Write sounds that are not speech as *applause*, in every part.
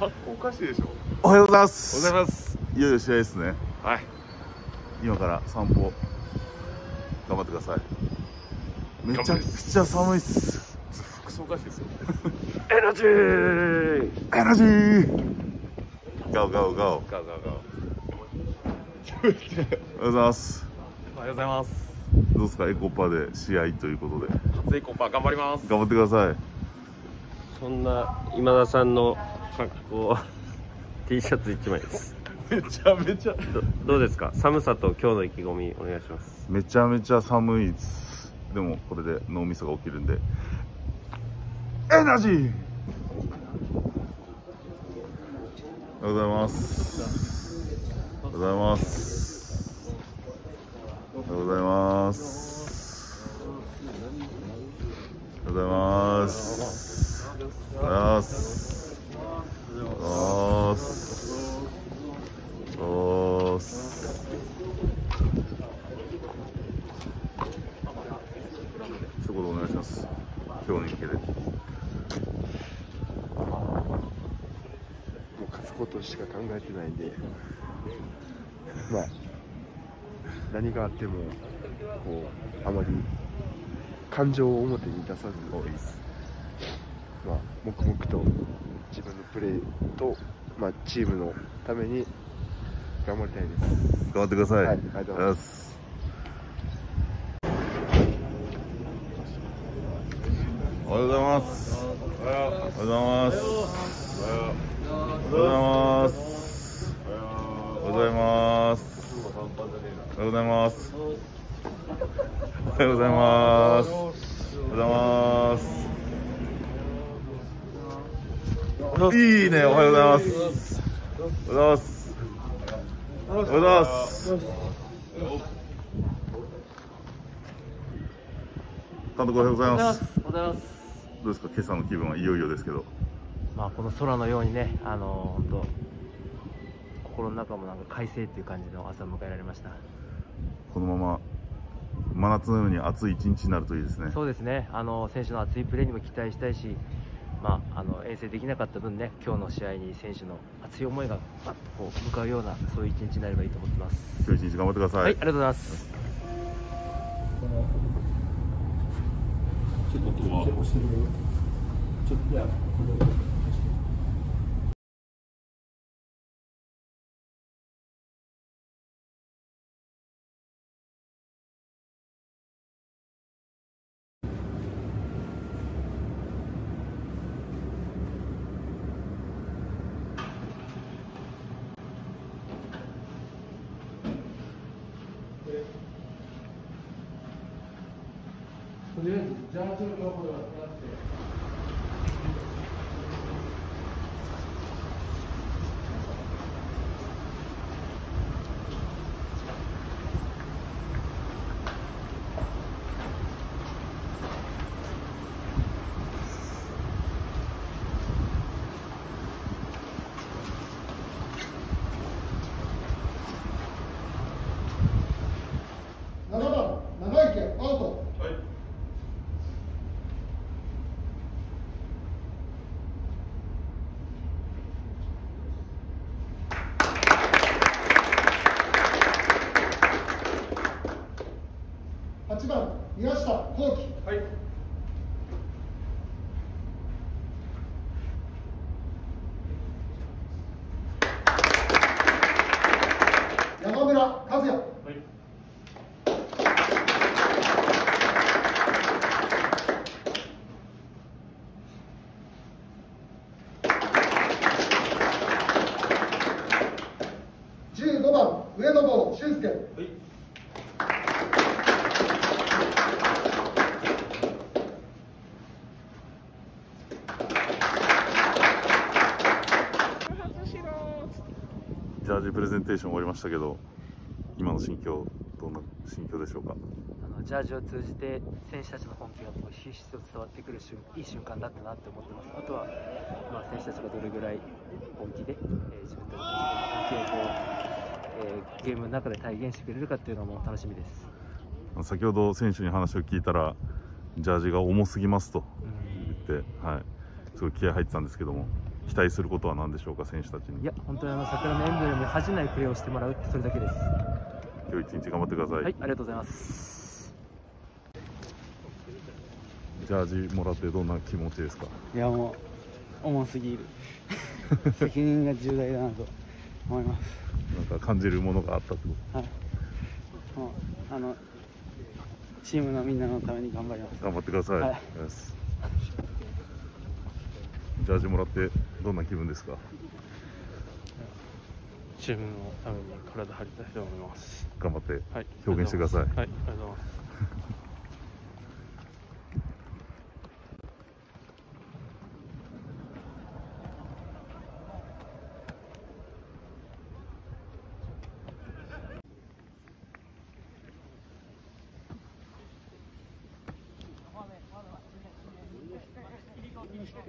格好おかしいでしょ。おはようございまおすはようございます。いよいよ試合ですね。はい。今から散歩頑張ってください。めちゃくちゃ寒いっす。服装おかしいですよ。*laughs* エナジー。エナジー。ガオガオガオ。ガーガーガおはようございます。ーおはようございます。どうですかエコパで試合ということで。初エコパ頑張ります。頑張ってください。そんな今田さんの格好。T シャツ1枚です。めちゃめちゃ。どどうですか？寒さと今日の意気込みお願いします。めちゃめちゃ寒いです。でもこれで脳みそが起きるんで。エナジー！おはようございますおはようございます。おはようございます。おはようございます。おはようございますおはようございますおはようございます一言お願いします今日の意見でもう勝つことしか考えてないんで、まあ、何があっても、こう、あまり感情を表に出さずに、まあ、黙々と自分のプレーと、まあ、チームのために頑張りたいです。頑張ってください、はいありがとうございますおはようございます。おはようございます。おはようございます。おはようございます。おはようございます。おはようございます。おはようございます。いいねおはようございます。おはようございます。おはようございます。監督おはようございます。おはようございます。どうですか？今朝の気分はいよいよですけどまあこの空のようにね、あの本当心の中もなんか快晴っていう感じの朝を迎えられました。このまま真夏のように暑い一日になるといいですねそうですね。あの選手の熱いプレーにも期待したいし、まああの遠征できなかった分ね、今日の試合に選手の熱い思いがパッとこう向かうようなそういう一日になればいいと思ってます。今日一日頑張ってください、はい、ありがとうございます。ってことは。 그는 자주 먹으러 갔대. 山村和也。15番上野坊俊介。ジャージプレゼンテーション終わりましたけど今の心境どんな心境でしょうか？あのジャージを通じて選手たちの本気がこうひしひしと伝わってくる瞬いい瞬間だったなって思ってます。あとは、まあ、選手たちがどれぐらい本気で、えー自分たちの本気をこう、えーゲームの中で体現してくれるかっていうのも楽しみです。先ほど選手に話を聞いたらジャージが重すぎますとうん言って、はい、すごい気合入ってたんですけども期待することは何でしょうか、選手たちに。いや、本当にあの桜のエンブレムに恥じないプレーをしてもらうってそれだけです。今日一日頑張ってください。はい、ありがとうございます。ジャージもらってどんな気持ちですか？いやもう重すぎる *laughs* 責任が重大だなと思いますなんか感じるものがあったってこはいもうあのチームのみんなのために頑張りますと。頑張ってください。はいよしジャージもらってどんな気分ですか？チームのために体張りたいと思います頑張ってはい表現してください。はいありがとうございます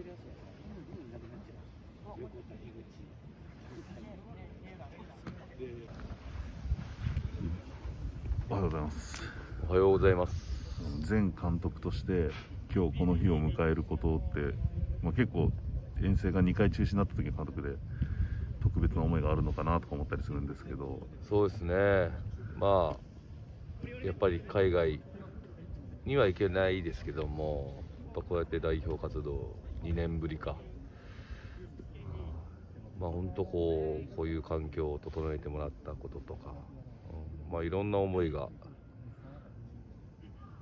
*laughs* おはようございます。おはようございます。前監督として今日この日を迎えることって、まあ、結構遠征が2回中止になった時の監督で特別な思いがあるのかなとか思ったりするんですけどそうですね。まあやっぱり海外には行けないですけども、やっぱこうやって代表活動2年ぶりか。まあ本当こうこういう環境を整えてもらったこととか、うんまあいろんな思いが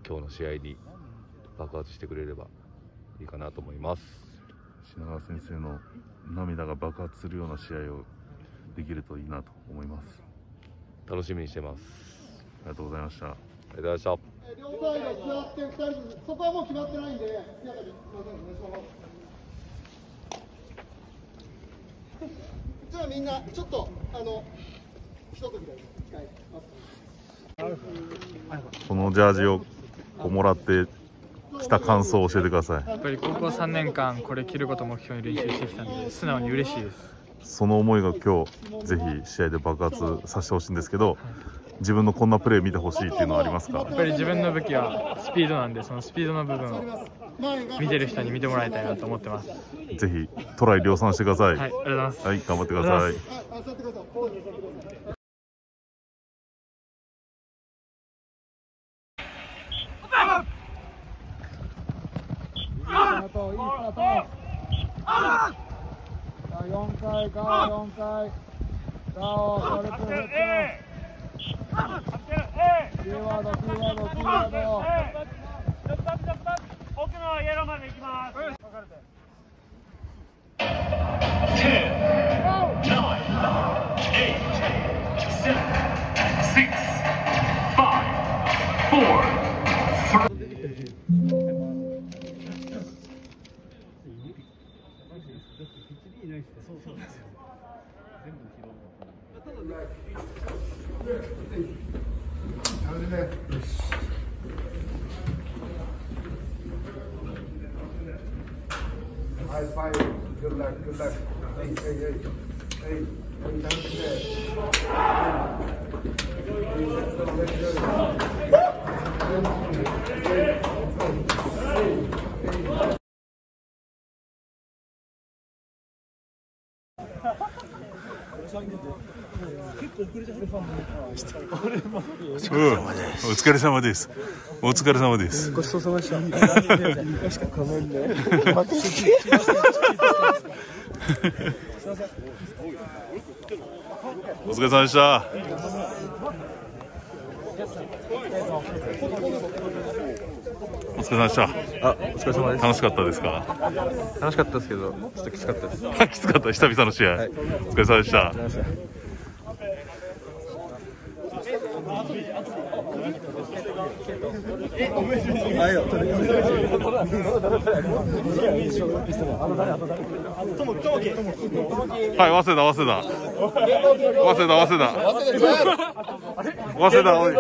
今日の試合に爆発してくれればいいかなと思います。品川先生の涙が爆発するような試合をできるといいなと思います楽しみにしてます。ありがとうございましたありがとうございました。両サイド座って2人そこはもう決まってないんで宮崎すいませんお願いしますじゃあみんなちょっとあの一時だけ使います。このジャージをこうもらってきた感想を教えてください。やっぱり高校3年間これ着ることを目標に練習してきたんで素直に嬉しいです。その思いが今日ぜひ試合で爆発させてほしいんですけど自分のこんなプレー見てほしいっていうのはありますか？やっぱり自分の武器はスピードなんでそのスピードの部分を見てる人に見てもらいたいなと思ってます。ぜひトライ量産してください。はいありがとうございます。はい頑張ってください奥のイエローまで行きます。うん、分かれて。10 9 8お疲れ様です。お疲れ様です。ごちそうさまでした。*laughs* お疲れ様でした。お疲れ様でした。あお疲れ様です楽しかったですか？楽しかったですけどちょっときつかったです *laughs* きつかった、久々の試合。お疲れ様でした。はい、早稲田、早稲田。早稲田、早稲田。早稲田、おい。